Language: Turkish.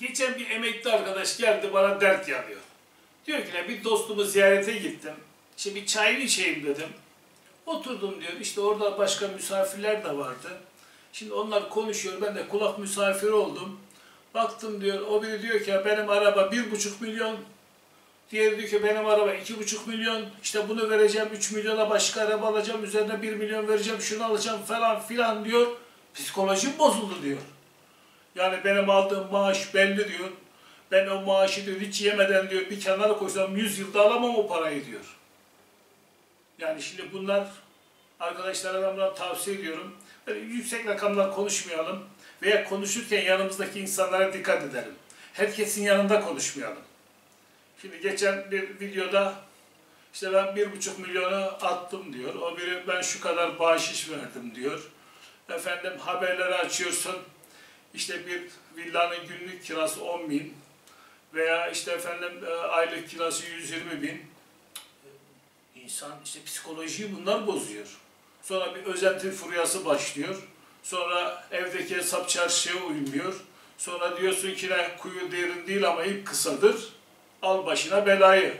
Geçen bir emekli arkadaş geldi bana dert yanıyor. Diyor ki "Ne, bir dostumu ziyarete gittim. İşte bir çayını içeyim dedim. Oturdum diyor. İşte orada başka misafirler de vardı. Şimdi onlar konuşuyor. Ben de kulak misafiri oldum. Baktım diyor. O biri diyor ki "Ya benim araba bir buçuk milyon. Diğeri diyor ki benim araba iki buçuk milyon. İşte bunu vereceğim üç milyona başka araba alacağım. Üzerine bir milyon vereceğim. Şunu alacağım falan filan diyor. Psikolojim bozuldu diyor. Yani benim aldığım maaş belli diyor. Ben o maaşı diyor hiç yemeden diyor bir kenara koysam 100 yılda alamam o parayı diyor. Yani şimdi bunlar arkadaşlara ben bunları tavsiye ediyorum. Böyle yüksek rakamlar konuşmayalım veya konuşurken yanımızdaki insanlara dikkat edelim. Herkesin yanında konuşmayalım. Şimdi geçen bir videoda işte ben bir buçuk milyonu attım diyor. O biri ben şu kadar bahşiş verdim diyor. Efendim haberleri açıyorsun. İşte bir villanın günlük kirası 10 bin veya işte efendim e, aylık kirası 120 bin. İnsan işte psikolojiyi bunlar bozuyor. Sonra bir özenti furyası başlıyor. Sonra evdeki hesap çarşıya uymuyor. Sonra diyorsun ki ne kuyu derin değil ama ip kısadır. Al başına belayı.